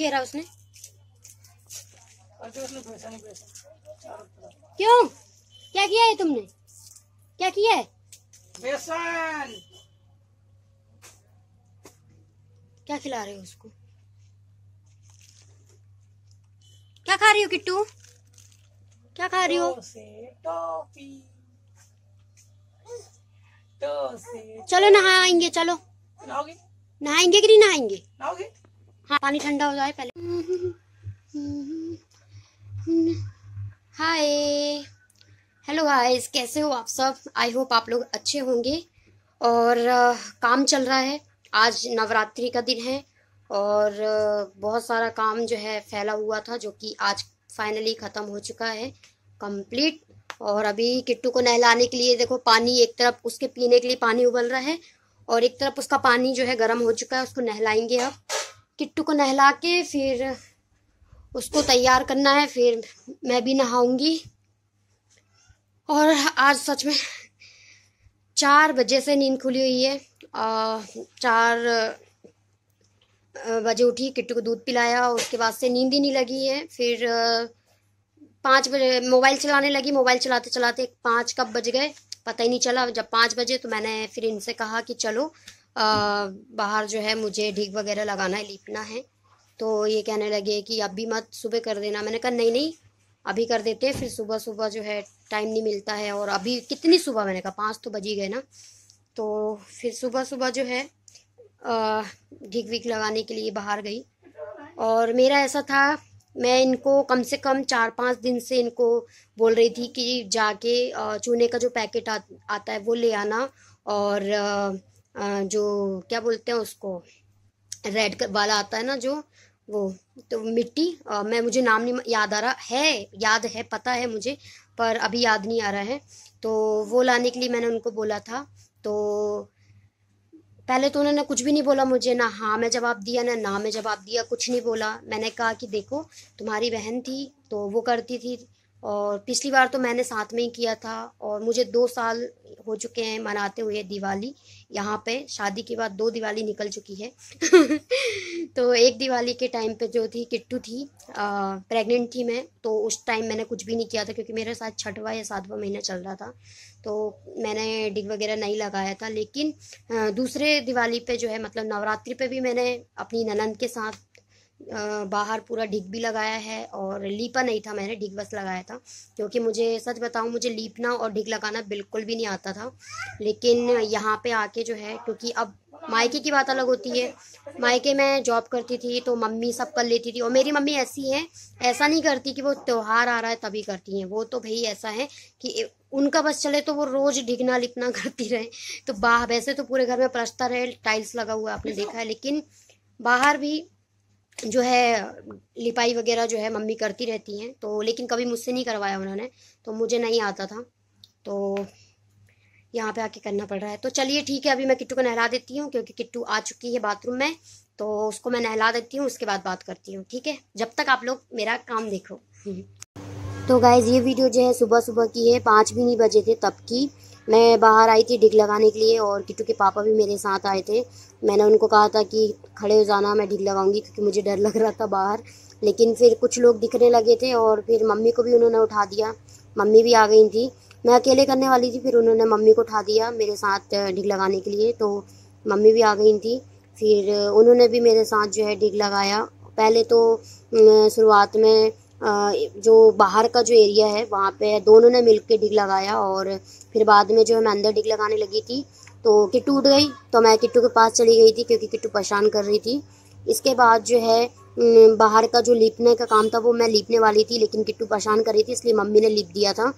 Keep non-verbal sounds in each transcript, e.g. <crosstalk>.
बिखेरा उसने? तरफ़ क्यों? क्या किया है तुमने? क्या किया है? बेसन। क्या खिला रहे हो उसको? क्या खा रही हो किट्टू? क्या खा रही हो? टॉफी। चलो नहाएँगे चलो। नहाएँगे कि नहीं नहाएँगे? नहाओगी हाँ पानी ठंडा हो जाए पहले। हाय हेलो गाइस कैसे हो आप सब? आई होप आप लोग अच्छे होंगे। और अ, काम चल रहा है। आज नवरात्रि का दिन है। और अ, बहुत सारा काम जो है फैला हुआ था जो कि आज फाइनली ख़त्म हो चुका है। कंप्लीट और अभी किट्टू को नहलाने के लिए देखो पानी एक तरफ़ उसके पीने के लिए पानी उबल रहा है। और एक तरफ़ उसका पानी जो है गर्म हो चुका है उसको नहलाएँगे अब। किट्टू को नहला के फिर उसको तैयार करना है फिर मैं भी नहाऊँगी। और आज सच में चार बजे से नींद खुली हुई है। आ, चार बजे उठी किट्टू को दूध पिलाया उसके बाद से नींद ही नहीं लगी है। फिर पाँच बजे मोबाइल चलाने लगी। मोबाइल चलाते चलाते पाँच कब बज गए? पता ही नहीं चला। जब पाँच बजे तो मैंने फिर इनसे कहा कि चलो बाहर जो है मुझे ढीक वगैरह लगाना है लीपना है। तो ये कहने लगे कि अभी मत सुबह कर देना। मैंने कहा नहीं नहीं अभी कर देते हैं फिर सुबह सुबह जो है टाइम नहीं मिलता है। और अभी कितनी सुबह मैंने कहा पाँच तो बजी गए ना। तो फिर सुबह सुबह जो है ढीक वीक लगाने के लिए बाहर गई। और मेरा ऐसा था मैं इनको कम से कम चार पाँच दिन से इनको बोल रही थी कि जाके चूने का जो पैकेट आ, आता है वो ले आना। और जो क्या बोलते हैं उसको रेड वाला आता है ना जो वो तो मिट्टी अ, मैं मुझे नाम नहीं याद आ रहा है याद है पता है मुझे पर अभी याद नहीं आ रहा है। तो वो लाने के लिए मैंने उनको बोला था तो पहले तो उन्होंने कुछ भी नहीं बोला मुझे ना हाँ मैं जवाब दिया ना ना मैं जवाब दिया कुछ नहीं बोला। मैंने कहा कि देखो तुम्हारी बहन थी तो वो करती थी और पिछली बार तो मैंने साथ में ही किया था और मुझे दो साल हो चुके हैं मनाते हुए दिवाली। यहाँ पे शादी के बाद दो दिवाली निकल चुकी है। <laughs> तो एक दिवाली के टाइम पे जो थी, किट्टू थी प्रेग्नेंट थी मैं तो उस टाइम मैंने कुछ भी नहीं किया था क्योंकि मेरे साथ छठवा या सातवा महीना चल रहा था। तो मैंने डिग वगैरह नहीं लगाया था, लेकिन दूसरे दिवाली पे जो है मतलब नवरात्रि पे भी मैंने अपनी ननंद के साथ बाहर पूरा डिग भी लगाया है और लीपा नहीं था, मैंने डिग बस लगाया था, क्योंकि मुझे, सच बताऊँ, मुझे लीपना और डिग लगाना बिल्कुल भी नहीं आता था, लेकिन यहाँ पे आके जो है, क्योंकि अब मायके की बात अलग होती है, मायके में जॉब करती थी तो मम्मी सब कर लेती थी, और मेरी मम्मी ऐसी है, ऐसा नहीं करती कि वो त्योहार आ रहा है तभी करती हैं, वो तो भाई ऐसा है कि उनका बस चले तो वो रोज डिगना लिपना <laughs> करती रहे तो बाहर वैसे तो पूरे घर में प्लस्तर है, टाइल्स लगा हुआ आपने देखा है, लेकिन बाहर भी जो है, लिपाई वगैरह जो है मम्मी करती रहती हैं तो लेकिन कभी मुझसे नहीं करवाया उन्होंने तो मुझे नहीं आता था। तो यहाँ पे आके करना पड़ रहा है। तो चलिए ठीक है, अभी मैं किट्टू को नहला देती हूँ, क्योंकि किट्टू आ चुकी है बाथरूम में तो उसको मैं नहला देती हूँ, उसके बाद बात करती हूँ, ठीक है? जब तक आप लोग मेरा काम देखो। <laughs> तो गाइज़ ये वीडियो जो है सुबह सुबह की है, पाँच भी नहीं बजे थे तब की। मैं बाहर आई थी डिग लगाने के लिए और किट्टू के पापा भी मेरे साथ आए थे मैंने उनको कहा था कि खड़े हो जाना, मैं डिग लगाऊँगी क्योंकि मुझे डर लग रहा था बाहर। लेकिन फिर कुछ लोग दिखने लगे थे और फिर मम्मी को भी उन्होंने उठा दिया। मम्मी भी आ गई थी। मैं अकेले करने वाली थी, फिर उन्होंने मम्मी को उठा दिया मेरे साथ डिग लगाने के लिए। तो मम्मी भी आ गई थी। फिर उन्होंने भी मेरे साथ जो है डिग लगाया। पहले तो शुरुआत में जो बाहर का जो एरिया है, वहाँ पे दोनों ने मिल के डिग लगाया और फिर बाद में जो है मैं अंदर डिग लगाने लगी थी। तो किट्टू उठ गई तो मैं किट्टू के पास चली गई थी क्योंकि किट्टू परेशान कर रही थी। इसके बाद जो है बाहर का जो लीपने का काम था, वो मैं लीपने वाली थी, लेकिन किट्टू परेशान कर रही थी, इसलिए मम्मी ने लीप दिया था।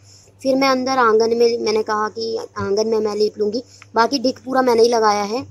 फिर मैं अंदर आँगन में, मैंने कहा कि आँगन में मैं लीप लूँगी। बाकी डिग पूरा मैंने ही लगाया है।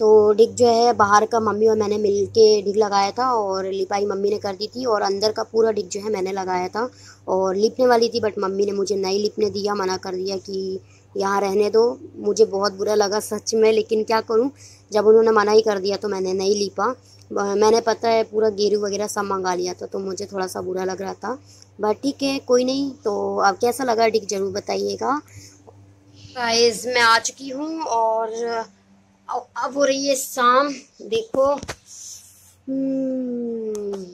तो डिग जो है, बाहर का मम्मी और मैंने मिल के डिग लगाया था और लिपाई मम्मी ने कर दी थी और अंदर का पूरा डिग जो है मैंने लगाया था। और लिपने वाली थी, बट मम्मी ने मुझे नहीं लिपने दिया, मना कर दिया कि यहाँ रहने दो। मुझे बहुत बुरा लगा सच में लेकिन क्या करूँ? जब उन्होंने मना ही कर दिया तो मैंने नहीं लिपा। ब- मैंने पता है पूरा गेरू वगैरह सब मंगा लिया था तो मुझे थोड़ा सा बुरा लग रहा था। बट ठीक है कोई नहीं। तो अब कैसा लगा डिग ज़रूर बताइएगा। गाइस मैं आ चुकी हूँ और अब अब हो रही है शाम। देखो। हम्म,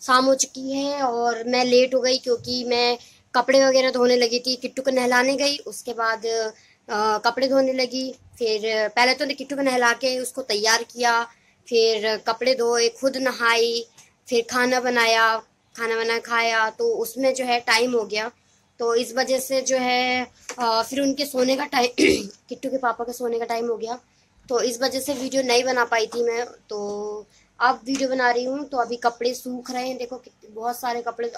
शाम हो चुकी है और मैं लेट हो गई क्योंकि मैं कपड़े वगैरह धोने लगी थी किट्टू को नहलाने गई उसके बाद आ, कपड़े धोने लगी फिर पहले तो किट्टू को नहला के उसको तैयार किया फिर कपड़े धोए खुद नहाई फिर खाना बनाया खाना बना खाया तो उसमें जो है टाइम हो गया। तो इस वजह से जो है आ, फिर उनके सोने का टाइम <clears throat> किट्टू के पापा के सोने का टाइम हो गया। तो इस वजह से वीडियो नहीं बना पाई थी मैं। तो अब वीडियो बना रही हूँ तो अभी कपड़े सूख रहे हैं। देखो बहुत सारे कपड़े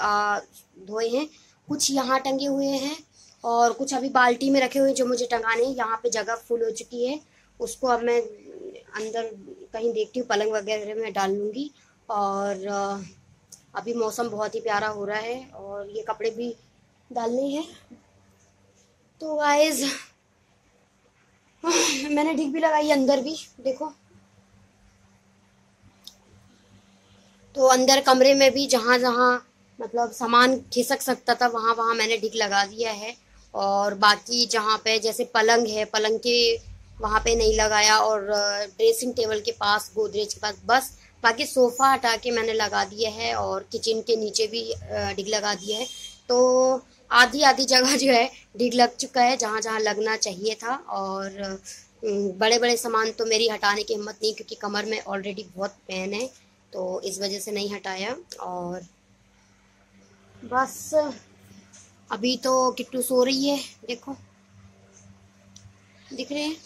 धोए हैं। कुछ यहाँ टंगे हुए हैं और कुछ अभी बाल्टी में रखे हुए हैं जो मुझे टंगाने यहाँ पे जगह फुल हो चुकी है। उसको अब मैं अंदर कहीं देखती हूँ, पलंग वगैरह में डाल लूँगी। और अभी मौसम बहुत ही प्यारा हो रहा है और ये कपड़े भी डालने हैं। तो गाइज़ मैंने ढिक भी लगाई अंदर भी, देखो। तो अंदर कमरे में भी जहाँ जहाँ मतलब सामान खिसक सकता था, वहाँ वहाँ मैंने ढिक लगा दिया है। और बाकी जहाँ पे जैसे पलंग है, पलंग के वहाँ पे नहीं लगाया और ड्रेसिंग टेबल के पास, गोदरेज के पास, बस बाकी सोफ़ा हटा के मैंने लगा दिया है और किचन के नीचे भी डिग लगा दिया है। तो आधी आधी जगह जो है डिग लग चुका है, जहाँ जहाँ लगना चाहिए था। और बड़े बड़े सामान तो मेरी हटाने की हिम्मत नहीं, क्योंकि कमर में ऑलरेडी बहुत पेन है तो इस वजह से नहीं हटाया। और बस, अभी तो किट्टू सो रही है, देखो। दिख रहे हैं?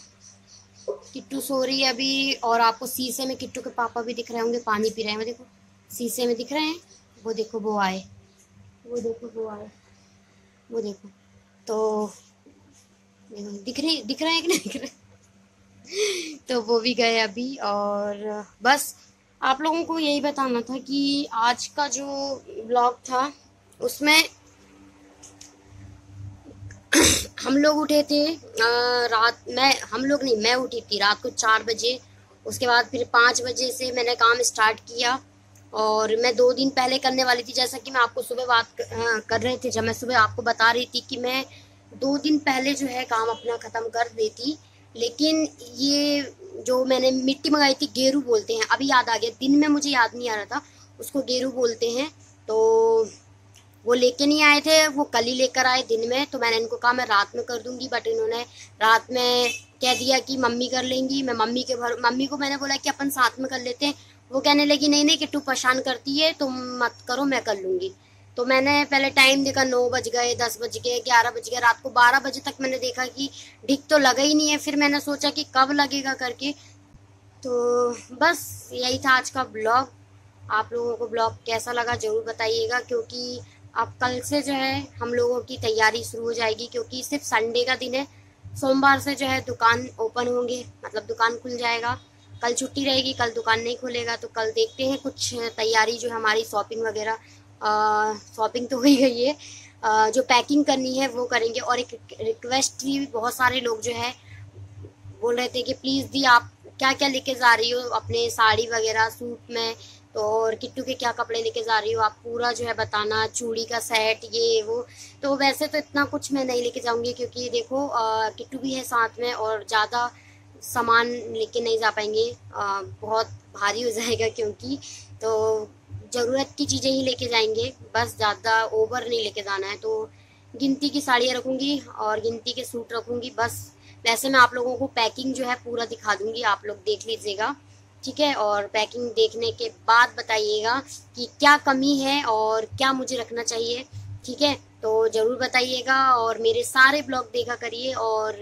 किट्टू सो रही है अभी, और आपको शीशे में किट्टू के पापा भी दिख रहे होंगे, पानी पी रहे हैं, वो देखो। शीशे में दिख रहे हैं? वो देखो, वो आए। वो देखो, वो आए। वो देखो। तो देखो, दिख रहे दिख रहे हैं कि नहीं दिख रहे? तो वो भी गए अभी, और बस, आप लोगों को यही बताना था कि आज का जो ब्लॉग था उसमें हम लोग उठे थे रात मैं, हम लोग नहीं, मैं उठी थी रात को चार बजे। उसके बाद फिर पाँच बजे से मैंने काम स्टार्ट किया और मैं दो दिन पहले करने वाली थी, जैसा कि मैं आपको सुबह बात कर रहे थे। जब मैं सुबह आपको बता रही थी कि मैं दो दिन पहले जो है काम अपना ख़त्म कर देती लेकिन ये जो मैंने मिट्टी मंगाई थी, गेरू बोलते हैं, अभी याद आ गया, दिन में मुझे याद नहीं आ रहा था, उसको गेरू बोलते हैं। तो वो लेके नहीं आए थे, वो कल ही लेकर आए दिन में तो मैंने इनको कहा, मैं रात में कर दूँगी बट इन्होंने रात में कह दिया कि मम्मी कर लेंगी। मैं मम्मी के भर, मम्मी को मैंने बोला कि अपन साथ में कर लेते हैं। वो कहने लगी, नहीं नहीं कि तू परेशान करती है, तुम मत करो, मैं कर लूँगी। तो मैंने पहले टाइम देखा, नौ बज गए, दस बज गए, ग्यारह बज गए, रात को बारह बजे तक मैंने देखा कि ढिक तो लगा ही नहीं है। फिर मैंने सोचा कि कब लगेगा करके। तो बस, यही था आज का ब्लॉग आप लोगों को ब्लॉग कैसा लगा ज़रूर बताइएगा, क्योंकि अब कल से जो है हम लोगों की तैयारी शुरू हो जाएगी क्योंकि सिर्फ़ संडे का दिन है। सोमवार से जो है दुकान ओपन होंगे मतलब दुकान खुल जाएगा। कल छुट्टी रहेगी कल दुकान नहीं खुलेगा तो कल देखते हैं कुछ तैयारी जो हमारी शॉपिंग वगैरह शॉपिंग तो हो ही गई है आ, जो पैकिंग करनी है वो करेंगे। और एक रिक्वेस्ट भी बहुत सारे लोग जो है बोल रहे थे कि प्लीज़ दी आप क्या क्या लेके जा रही हो अपने साड़ी वगैरह सूट में तो और किट्टू के क्या कपड़े लेके जा रही हो? आप पूरा जो है बताना चूड़ी का सेट ये वो। तो वैसे तो इतना कुछ मैं नहीं लेके जाऊँगी क्योंकि देखो किट्टू भी है साथ में और ज़्यादा सामान लेके नहीं जा पाएँगे। आ, बहुत भारी हो जाएगा क्योंकि तो ज़रूरत की चीज़ें ही लेके जाएँगे। बस ज़्यादा ओवर नहीं लेके जाना है। तो गिनती की साड़ियाँ रखूँगी और गिनती के सूट रखूँगी। बस वैसे मैं आप लोगों को पैकिंग जो है पूरा दिखा दूँगी। आप लोग देख लीजिएगा। ठीक है, और पैकिंग देखने के बाद बताइएगा कि क्या कमी है और क्या मुझे रखना चाहिए, ठीक है? तो ज़रूर बताइएगा और मेरे सारे ब्लॉग देखा करिए और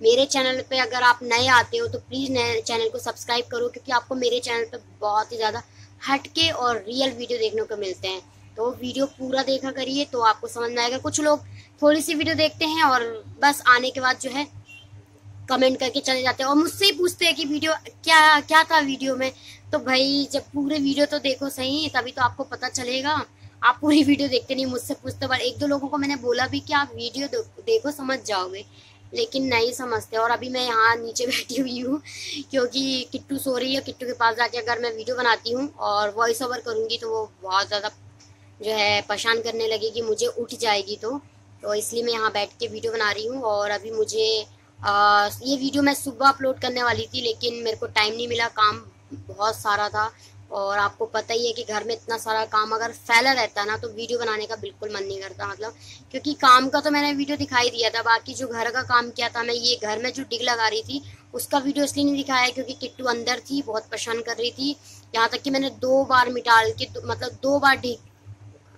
मेरे चैनल पे अगर आप नए आते हो तो प्लीज़ नए चैनल को सब्सक्राइब करो क्योंकि आपको मेरे चैनल पे बहुत ही ज़्यादा हटके और रियल वीडियो देखने को मिलते हैं। तो वीडियो पूरा देखा करिए तो आपको समझ में आएगा। कुछ लोग थोड़ी सी वीडियो देखते हैं और बस आने के बाद जो है कमेंट करके चले जाते हैं और मुझसे ही पूछते हैं कि वीडियो, क्या क्या था वीडियो में? तो भाई, जब पूरे वीडियो तो देखो सही, तभी तो आपको पता चलेगा। आप पूरी वीडियो देखते नहीं, मुझसे पूछते पर एक दो लोगों को मैंने बोला भी कि आप वीडियो देखो, समझ जाओगे। लेकिन नहीं समझते और अभी मैं यहाँ नीचे <laughs> बैठी हुई हूँ, क्योंकि किट्टू सो रही है, किट्टू के पास जाके अगर मैं वीडियो बनाती हूँ और वॉइस ओवर करूँगी तो वो बहुत ज़्यादा जो है, परेशान करने लगेगी, मुझे उठ जाएगी तो। तो इसलिए मैं यहाँ बैठ के वीडियो बना रही हूँ और अभी मुझे ये वीडियो मैं सुबह अपलोड करने वाली थी, लेकिन मेरे को टाइम नहीं मिला, काम बहुत सारा था। और आपको पता ही है कि घर में इतना सारा काम अगर फैला रहता ना तो वीडियो बनाने का बिल्कुल मन नहीं करता मतलब। क्योंकि काम का तो मैंने वीडियो दिखाई दिया था, बाकी जो घर का काम किया था, मैं ये घर में जो डिग लगा रही थी, उसका वीडियो इसलिए नहीं दिखाया क्योंकि किट्टू अंदर थी, बहुत परेशान कर रही थी। यहाँ तक कि मैंने दो बार मिटाल के मतलब दो बार डिग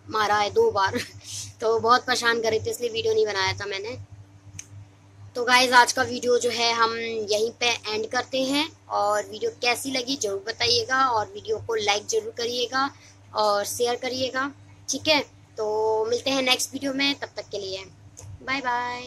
मारा है, दो बार। <laughs> तो बहुत परेशान कर रही थी, इसलिए वीडियो नहीं बनाया था मैंने। तो गाइज़ आज का वीडियो जो है, हम यहीं पे एंड करते हैं। और वीडियो कैसी लगी, ज़रूर बताइएगा। और वीडियो को लाइक ज़रूर करिएगा और शेयर करिएगा। ठीक है? तो मिलते हैं नेक्स्ट वीडियो में। तब तक के लिए बाय बाय